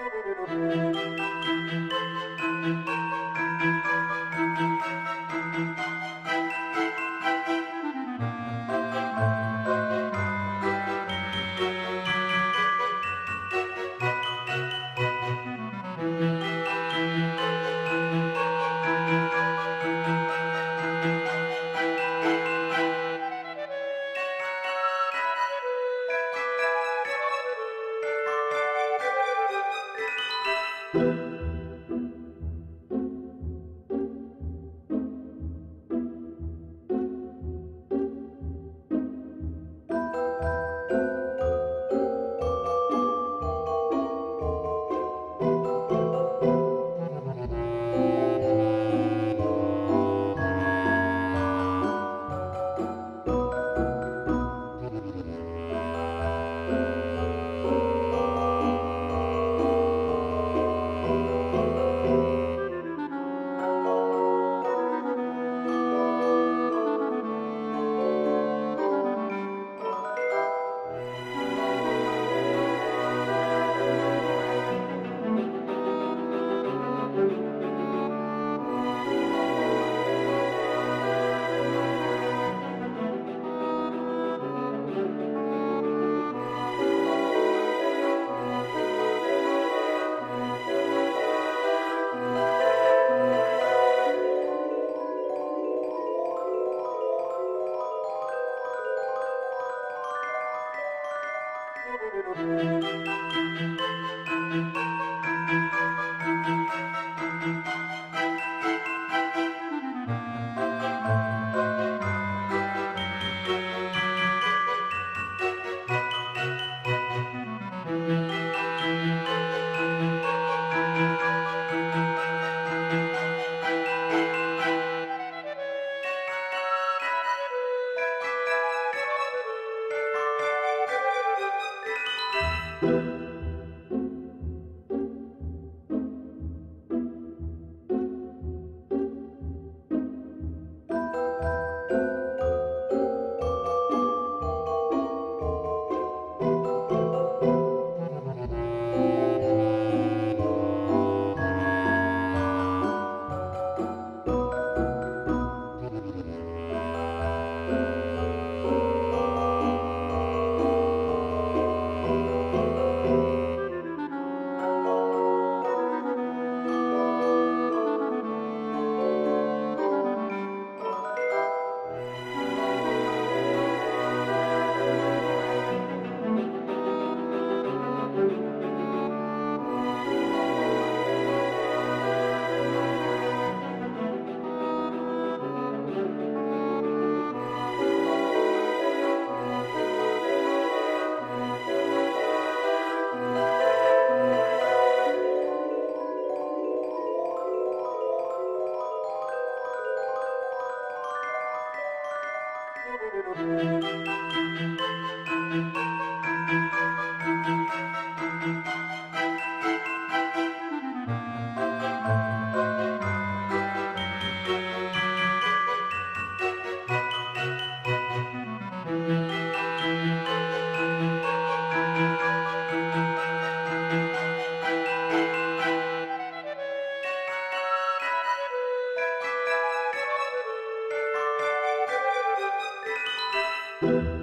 Thank you. Thank you. thank Thank you.